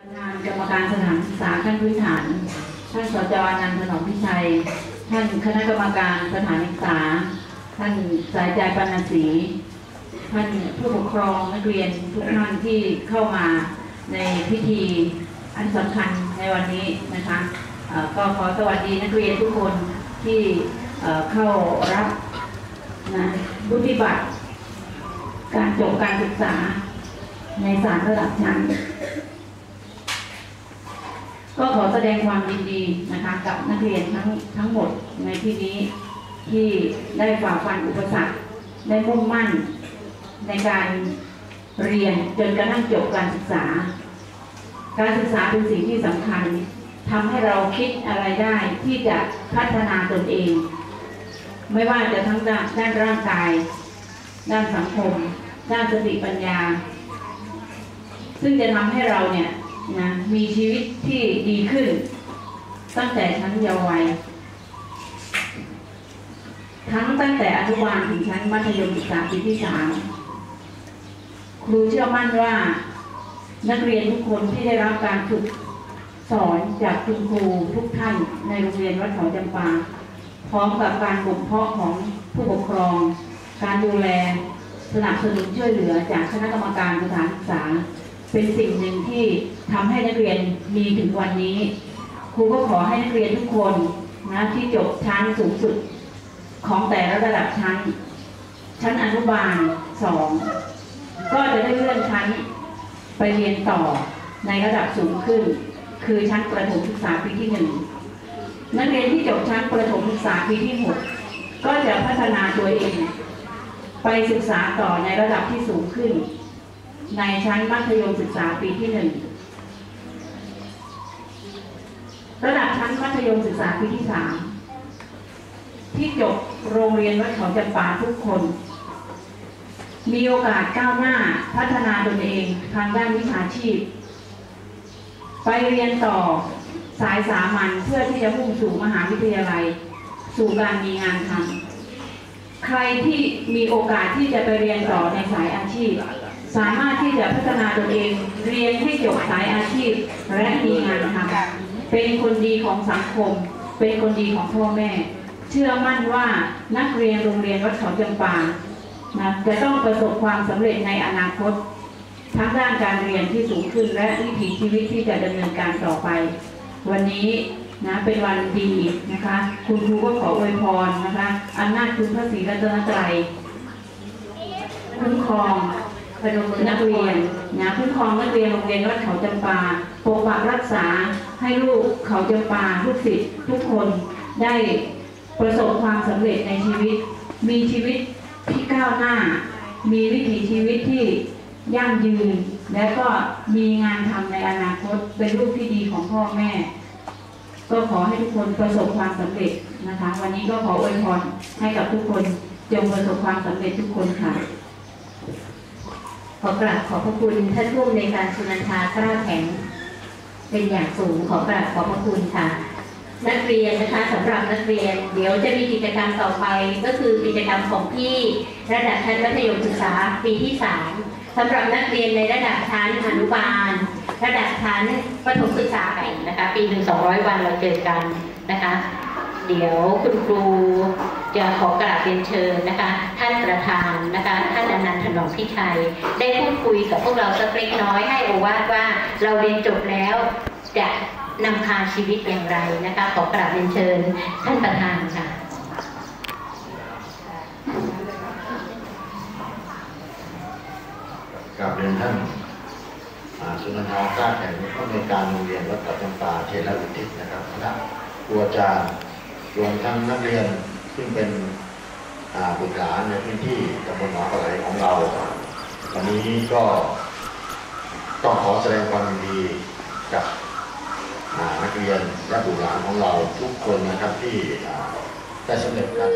ประธานกรรมการสถานศึกษาขั้นพื้นฐาน ท่านสจอนันต์ถนอมพิชัย ท่านคณะกรรมการสถานศึกษา ท่านสายใจปรรณศรีท่านผู้ปกครองนักเรียนทุกท่านที่เข้ามาในพิธีอันสำคัญในวันนี้นะคะก็ขอสวัสดีนักเรียนทุกคนที่เข้ารับนะวุฒิบัตรการจบการศึกษาในศาลระดับชั้น ก็ขอแสดงความยินดีนะคะ กับนักเรียนทั้งทั้งหมดในที่นี้ที่ได้ฝ่าฟันอุปสรรคได้มุ่งมั่นในการเรียนจนกระทั่งจบการศึกษา การศึกษาเป็นสิ่งที่สำคัญทำให้เราคิดอะไรได้ที่จะพัฒนาตนเอง ไม่ว่าจะทั้งด้านด้านร่างกาย ด้านสังคม ด้านสติปัญญา ซึ่งจะทำให้เราเนี่ย นะมีชีวิตที่ดีขึ้น ตั้งแต่ชั้นเยาว์วัยทั้งตั้งแต่อนุบาลถึงชั้นมัธยมศึกษาปีที่สามครูเชื่อมั่นว่า นักเรียนทุกคนที่ได้รับการฝึกสอนจากคุณครูทุกท่านในโรงเรียนวัดเขาจำปา พร้อมกับการบ่มเพาะของผู้ปกครอง การดูแลสนับสนุนช่วยเหลือจากคณะกรรมการสถานศึกษา เป็นสิ่งหนึ่งที่ทำให้นักเรียนมีถึงวันนี้ ครูก็ขอให้นักเรียนทุกคนนะที่จบชั้นสูงสุดของแต่ละระดับชั้น ชั้นอนุบาลสองก็จะได้เลื่อนชั้นไปเรียนต่อในระดับสูงขึ้น คือชั้นประถมศึกษาปีที่หนึ่งนักเรียนที่จบชั้นประถมศึกษาปีที่หกก็จะพัฒนาตัวเอง ไปศึกษาต่อในระดับที่สูงขึ้น ในชั้นมัธยมศึกษาปีที่หนึ่งระดับชั้นมัธยมศึกษาปีที่สามที่จบโรงเรียนวัดเขาจำปาทุกคน มีโอกาสก้าวหน้าพัฒนาตนเองทางด้านวิชาชีพ ไปเรียนต่อสายสามัญเพื่อที่จะมุ่งสู่มหาวิทยาลัย สู่การมีงานทำใครที่มีโอกาสที่จะไปเรียนต่อในสายอาชีพ สามารถที่จะพัฒนาตนเองเรียนให้จบสายอาชีพ และมีงานทำเป็นคนดีของสังคม เป็นคนดีของพ่อแม่ เชื่อมั่นว่านักเรียนโรงเรียนวัดเขาจำปานะจะต้องประสบความสำเร็จในอนาคต ทั้งด้านการเรียนที่สูงขึ้นและวิถีชีวิตที่จะดำเนินการต่อไป วันนี้นะเป็นวันดีนะคะ คุณครูก็ขออวยพรนะคะอำนาจคุณพระศรีรัตนตรัยคุ้มครอง นมมือนักเรียนนะคุ้ครองนักเรียนโรงเรียนวัดเขาจำปาปกปักรักษาให้ลูกเขาจำปาทุกศิษย์ทุกคนได้ประสบความสำเร็จในชีวิต มีชีวิตที่ก้าวหน้า มีวิถีชีวิตที่ยั่งยืน และก็มีงานทำในอนาคตเป็นลูกที่ดีของพ่อแม่ ก็ขอให้ทุกคนประสบความสำเร็จนะคะ วันนี้ก็ขออวยพรให้กับทุกคนจงประสบความสำเร็จทุกคนค่ะ อกราบขอบพระคุณท่านผู้อำนวยการสุนันทากล้าแข็ง เป็นอย่างสูงขอกราบขอบพระคุณค่ะ นักเรียนนะคะสำหรับนักเรียน เดี๋ยวจะมีกิจกรรมต่อไป ก็คือกิจกรรมของพี่ระดับชั้นมัธยมศึกษาปีที่สามสำหรับนักเรียนในระดับชั้นอนุบาล ระดับชั้นประถมศึกษาแห่งนะคะปีหนึ่งสองร้อยวันเราเจอกันนะคะ เดี๋ยวคุณครู จะขอกราบเรียนเชิญนะคะ ท่านประธานนะคะท่านอนันต์ถนอมพิชัย ได้พูดคุยกับพวกเราสักเล็กน้อยให้โอวาทว่าเราเรียนจบแล้วจะนำพาชีวิตอย่างไรนะคะ ขอกราบเรียนเชิญท่านประธานค่ะกราบเรียนท่านอ่าสุนันทาก้าแข็งผู้ในวยการโรงเรียนวัดเขาจำปาเทระวิทิตนะครับคณะครูอาจารย์รวมทั้งนักเรียน ซึ่งเป็นบุตรหลานในพื้นที่ตำบลหนองปลาไหลของเรา วันนี้ก็ต้องขอแสดงความยินดีกับนักเรียนและบุตรหลานของเราทุกคนนะครับที่ได้สำเร็จการ